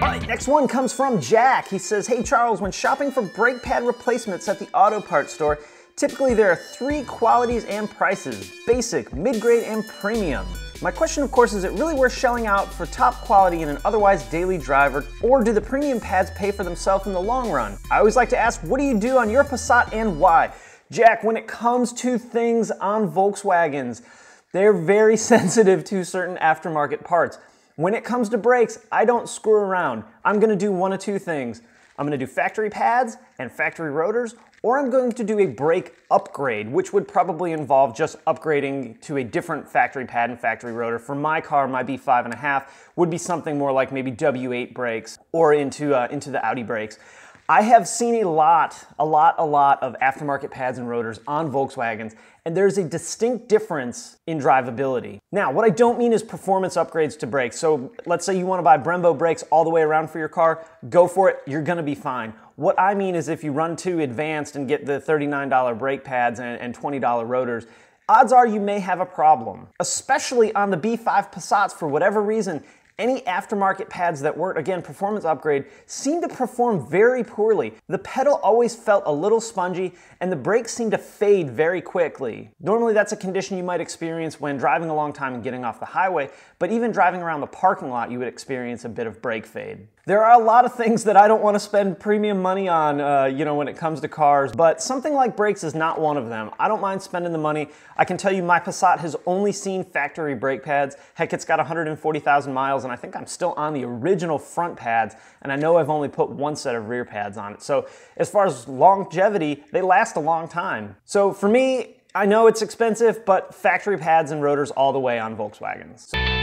All right, next one comes from Jack. He says, Hey Charles, when shopping for brake pad replacements at the auto parts store, typically there are three qualities and prices basic, mid grade, and premium. My question, of course, is it really worth shelling out for top quality in an otherwise daily driver, or do the premium pads pay for themselves in the long run? I always like to ask, what do you do on your Passat and why? Jack, when it comes to things on Volkswagens, they're very sensitive to certain aftermarket parts. When it comes to brakes, I don't screw around. I'm gonna do one of two things. I'm gonna do factory pads and factory rotors, or I'm going to do a brake upgrade, which would probably involve just upgrading to a different factory pad and factory rotor. For my car, my B5.5 would be something more like maybe W8 brakes or into, uh, into the Audi brakes. I have seen a lot, a lot, a lot of aftermarket pads and rotors on Volkswagens, and there's a distinct difference in drivability. Now, what I don't mean is performance upgrades to brakes. So let's say you wanna buy Brembo brakes all the way around for your car, go for it, you're gonna be fine. What I mean is if you run too advanced and get the $39 brake pads and, and $20 rotors, odds are you may have a problem. Especially on the B5 Passats for whatever reason, any aftermarket pads that weren't, again, performance upgrade, seemed to perform very poorly. The pedal always felt a little spongy, and the brakes seemed to fade very quickly. Normally, that's a condition you might experience when driving a long time and getting off the highway, but even driving around the parking lot, you would experience a bit of brake fade. There are a lot of things that I don't want to spend premium money on, uh, you know, when it comes to cars, but something like brakes is not one of them. I don't mind spending the money. I can tell you my Passat has only seen factory brake pads. Heck, it's got 140,000 miles, and I think I'm still on the original front pads, and I know I've only put one set of rear pads on it. So as far as longevity, they last a long time. So for me, I know it's expensive, but factory pads and rotors all the way on Volkswagens.